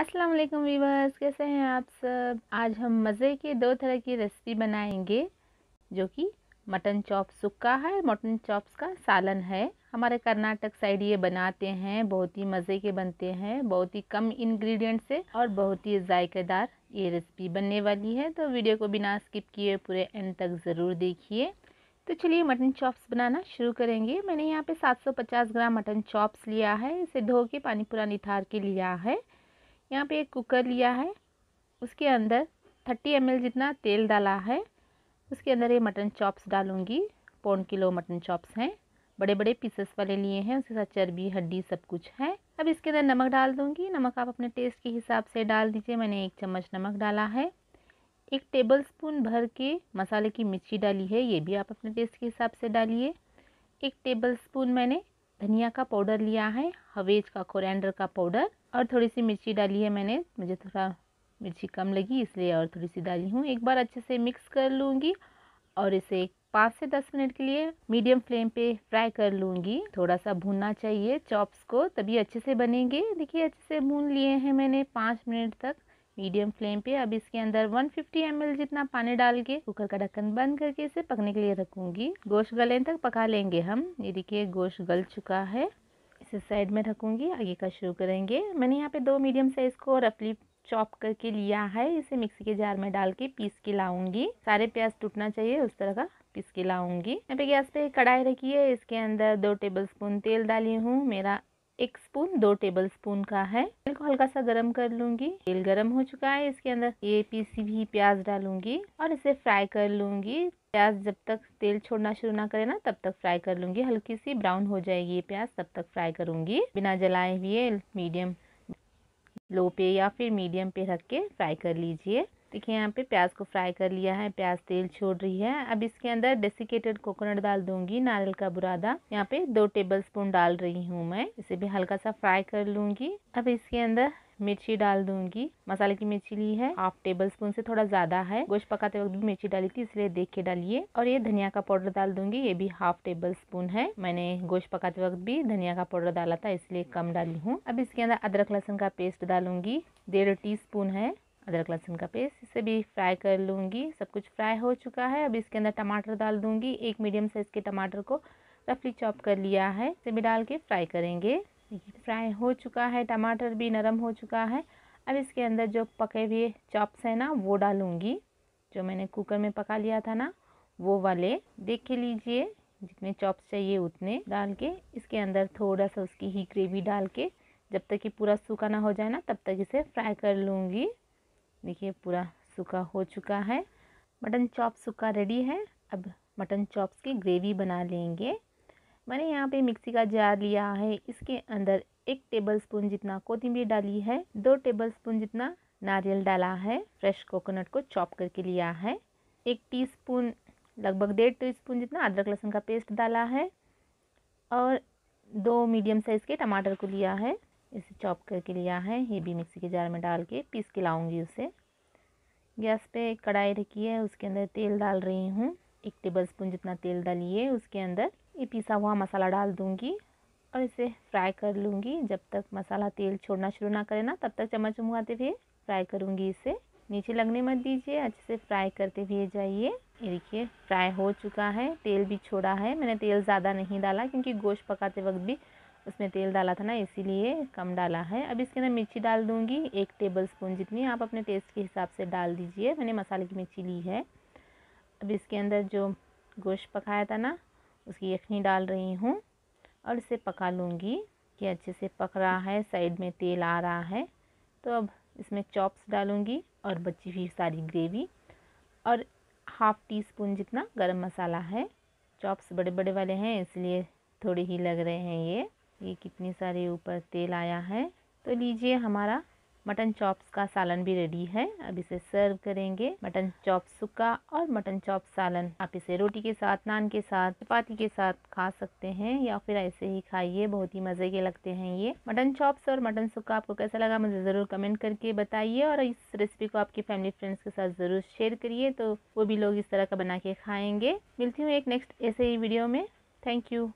अस्सलाम वालेकुम वीवर्स, कैसे हैं आप सब? आज हम मज़े के दो तरह की रेसिपी बनाएँगे, जो कि मटन चॉप सुक्का है, मटन चॉप्स का सालन है। हमारे कर्नाटक साइड ये बनाते हैं, बहुत ही मज़े के बनते हैं, बहुत ही कम इंग्रेडिएंट से और बहुत ही जायकेदार ये रेसिपी बनने वाली है। तो वीडियो को बिना स्किप किए पूरे एंड तक ज़रूर देखिए। तो चलिए मटन चॉप्स बनाना शुरू करेंगे। मैंने यहाँ पे 750 ग्राम मटन चॉप्स लिया है, इसे धो के पानी पूरा निथार के लिया है। यहाँ पे एक कुकर लिया है। उसके अंदर 30 एम जितना तेल डाला है, उसके अंदर ये मटन चॉप्स डालूँगी। पौन किलो मटन चॉप्स हैं। बड़े बड़े पीसेस वाले लिए हैं। उसके साथ चर्बी, हड्डी सब कुछ है। अब इसके अंदर नमक डाल दूँगी। नमक आप अपने टेस्ट के हिसाब से डाल दीजिए। मैंने एक चम्मच नमक डाला है। एक टेबल स्पून भर के मसाले की मिर्ची डाली है। ये भी आप अपने टेस्ट के हिसाब से डालिए। एक टेबल स्पून मैंने धनिया का पाउडर लिया है, हवेज का कोरेंडर का पाउडर और थोड़ी सी मिर्ची डाली है मैंने। मुझे थोड़ा मिर्ची कम लगी, इसलिए और थोड़ी सी डाली हूँ। एक बार अच्छे से मिक्स कर लूँगी और इसे पाँच से दस मिनट के लिए मीडियम फ्लेम पे फ्राई कर लूँगी। थोड़ा सा भूनना चाहिए चॉप्स को, तभी अच्छे से बनेंगे। देखिए, अच्छे से भून लिए हैं मैंने पाँच मिनट तक। मीडियम फ्लेम पे। अब इसके अंदर 150 फिफ्टी जितना पानी डाल के कुकर का ढक्कन बंद करके इसे पकने के लिए रखूँगी। गोश्त गले तक पका लेंगे हम। ये देखिए, गोश्त गल चुका है। इसे साइड में रखूँगी। आगे का शुरू करेंगे। मैंने यहाँ पे दो मीडियम साइज़ को रफली चॉप करके लिया है। इसे मिक्सी के जार में डाल के पीस के लाऊँगी। सारे प्याज टूटना चाहिए, उस तरह का पीस के लाऊँगी। यहाँ पे गैस पे कढ़ाई रखी है। इसके अंदर दो टेबल स्पून तेल डाली हूँ। मेरा एक स्पून, दो टेबल स्पून का है। तेल को हल्का सा गरम कर लूँगी। तेल गरम हो चुका है, इसके अंदर ये पीसी भी प्याज डालूँगी और इसे फ्राई कर लूँगी। प्याज जब तक तेल छोड़ना शुरू ना करे ना, तब तक फ्राई कर लूँगी। हल्की सी ब्राउन हो जाएगी ये प्याज, तब तक फ्राई करूँगी। बिना जलाए हुए मीडियम लो पे या फिर मीडियम पे रख के फ्राई कर लीजिए। देखिए यहाँ पे प्याज को फ्राई कर लिया है, प्याज तेल छोड़ रही है। अब इसके अंदर डेसिकेटेड कोकोनट डाल दूँगी, नारियल का बुरादा। यहाँ पे दो टेबल स्पून डाल रही हूँ मैं, इसे भी हल्का सा फ्राई कर लूँगी। अब इसके अंदर मिर्ची डाल दूँगी। मसाले की मिर्ची ली है हाफ़ टेबल स्पून से थोड़ा ज़्यादा है। गोश्त पकाते वक्त भी मिर्ची डाली थी, इसलिए देख के डालिए। और ये धनिया का पाउडर डाल दूँगी, ये भी हाफ़ टेबल स्पून है। मैंने गोश्त पकाते वक्त भी धनिया का पाउडर डाला था, इसलिए कम डाली हूँ। अब इसके अंदर अदरक लहसुन का पेस्ट डालूँगी, डेढ़ टी स्पून है। अदरक, लहसुन का पेस्ट, इसे भी फ्राई कर लूँगी। सब कुछ फ्राई हो चुका है। अब इसके अंदर टमाटर डाल दूँगी। एक मीडियम साइज़ के टमाटर को रफली चॉप कर लिया है। इसे भी डाल के फ्राई करेंगे। फ्राई हो चुका है। टमाटर भी नरम हो चुका है। अब इसके अंदर जो पके हुए चॉप्स हैं ना, वो डालूँगी। जो मैंने कुकर में पका लिया था ना, वो वाले। देख के लीजिए, जितने चॉप्स चाहिए उतने डाल के। इसके अंदर थोड़ा सा उसकी ही ग्रेवी डाल के, जब तक कि पूरा सूखा ना हो जाए ना, तब तक इसे फ्राई कर लूँगी। देखिए, पूरा सूखा हो चुका है। मटन चॉप सूखा रेडी है। अब मटन चॉप्स की ग्रेवी बना लेंगे। मैंने यहाँ पे मिक्सी का जार लिया है। इसके अंदर एक टेबल स्पून जितना कोथिंबीर डाली है, दो टेबल स्पून जितना नारियल डाला है फ्रेश कोकोनट को चॉप करके लिया है। एक टीस्पून लगभग डेढ़ टी स्पून जितना अदरक लहसुन का पेस्ट डाला है। और दो मीडियम साइज़ के टमाटर को लिया है। इसे चॉप करके लिया है ये भी मिक्सी के जार में डाल के पीस के लाऊँगी उसे। गैस पे कढ़ाई रखी है, उसके अंदर तेल डाल रही हूँ। एक टेबल स्पून जितना तेल डालिए, उसके अंदर ये पिसा हुआ मसाला डाल दूँगी और इसे फ्राई कर लूँगी। जब तक मसाला तेल छोड़ना शुरू ना करे ना, तब तक चम्मच मुँगाते हुए फ्राई करूँगी इसे। नीचे लगने मत दीजिए, अच्छे से फ्राई करते हुए जाइए। ये देखिए, फ्राई हो चुका है, तेल भी छोड़ा है। मैंने तेल ज़्यादा नहीं डाला क्योंकि गोश्त पकाते वक्त भी उसमें तेल डाला था ना, इसीलिए कम डाला है। अब इसके अंदर मिर्ची डाल दूँगी, एक टेबल स्पून जितनी आप अपने टेस्ट के हिसाब से डाल दीजिए। मैंने मसाले की मिर्ची ली है। अब इसके अंदर जो गोश्त पकाया था ना, उसकी यखनी डाल रही हूँ और इसे पका लूँगी कि अच्छे से पक रहा है, साइड में तेल आ रहा है। तो अब इसमें चॉप्स डालूँगी और बची हुई सारी ग्रेवी और हाफ़ टी स्पून जितना गरम मसाला है। चॉप्स बड़े बड़े वाले हैं, इसलिए थोड़े ही लग रहे हैं ये। ये कितने सारे ऊपर तेल आया है। तो लीजिए हमारा मटन चॉप्स का सालन भी रेडी है। अब इसे सर्व करेंगे। मटन चॉप सुक्का और मटन चॉप सालन। आप इसे रोटी के साथ, नान के साथ, चपाती के साथ खा सकते हैं या फिर ऐसे ही खाइए। बहुत ही मज़े के लगते हैं ये। मटन चॉप्स और मटन सुक्का आपको कैसा लगा मुझे ज़रूर कमेंट करके बताइए और इस रेसिपी को आपकी फैमिली फ्रेंड्स के साथ ज़रूर शेयर करिए। तो वो भी लोग इस तरह का बना के खाएँगे। मिलती हूँ एक नेक्स्ट ऐसे ही वीडियो में। Thank you.